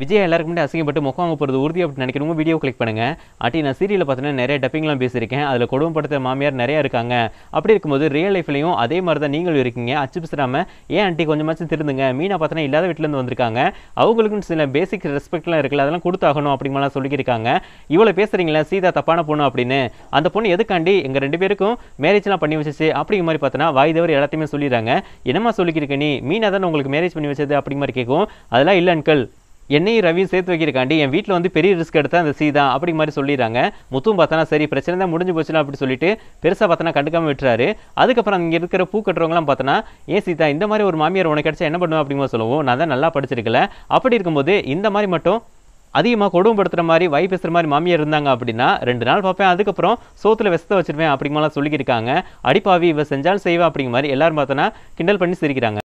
விஜய் எல்லாருக்கும் முன்னாடி அசிங்கப்பட்டு முகம் வாங்க போகிறது உறுதி அப்படின்னு நினைக்கிறவங்க வீடியோ கிளிக் பண்ணுங்கள் அட்டி நான் சீரியலில் பார்த்தீங்கன்னா நிறைய டப்பிங்லாம் பேசியிருக்கேன். அதில் கொடுமைப்படுத்த மாமியார் நிறைய இருக்காங்க. அப்படி இருக்கும்போது ரியல் லைஃப்லையும் அதே மாதிரி தான் நீங்களும் இருக்கீங்க. அச்சு பிசுறாம ஏன் ஆண்டி கொஞ்சமாச்சும் திருந்துங்க? மீனா பார்த்தோன்னா இல்லாத வீட்டிலேருந்து வந்திருக்காங்க. அவங்களுக்குன்னு சில பேசிக் ரெஸ்பெக்ட்லாம் இருக்குல்ல அதெல்லாம் கொடுத்தாகணும் அப்படிங்கலாம் சொல்லியிருக்காங்க. இவ்வளோ பேசுகிறீங்களே சீதா தப்பான பொண்ணு அப்படின்னு. அந்த பொண்ணு எதுக்காண்டி எங்கள் ரெண்டு பேருக்கும் மேரேஜ்லாம் பண்ணி வச்சுச்சு? அப்படிங்கிற மாதிரி பார்த்தோன்னா வாய் தவிர எல்லாத்தையுமே சொல்லிடுறாங்க. என்னம்மா சொல்லிக்கிருக்க நீ? மீனா தானே உங்களுக்கு மேரேஜ் பண்ணி வச்சது அப்படிங்கிற மாதிரி கேட்கும் அதெல்லாம் இல்லை அன்கல் என்னையும் ரவியும் சேர்த்து வைக்கிறக்காண்டி என் வீட்டில் வந்து பெரிய ரிஸ்க் எடுத்தா அந்த சீதா அப்படி மாதிரி சொல்லிடுறாங்க. முத்தும் பார்த்தனா சரி பிரச்சனை தான் முடிஞ்சு போச்சுனா அப்படி சொல்லிட்டு பெருசாக பார்த்தனா கண்டுக்காமல் விட்டுறாரு. அதுக்கப்புறம் இங்கே இருக்கிற பூ கட்டுறவங்களாம் பார்த்தனா ஏன் சீதா இந்த மாதிரி ஒரு மாமியார் உனக்கு கிடைச்சா என்ன பண்ணுவோம் அப்படிங்கிற சொல்லுவோம். நான் தான் நல்லா படிச்சிருக்கல. அப்படி இருக்கும்போது இந்த மாதிரி மட்டும் அதிகமாக கொடுமைப்படுத்துகிற மாதிரி வை பேசுகிற மாதிரி மாமியார் இருந்தாங்க அப்படின்னா ரெண்டு நாள் பார்ப்பேன். அதுக்கப்புறம் சோத்தில் விசத்த வச்சிருவேன் அப்படிங்கலாம் சொல்லிக்கிருக்காங்க அடிப்பாவி இவ செஞ்சாலும் செய்வா அப்படிங்கிற மாதிரி எல்லாரும் பார்த்தோன்னா கிண்டல் பண்ணி சிரிக்கிறாங்க.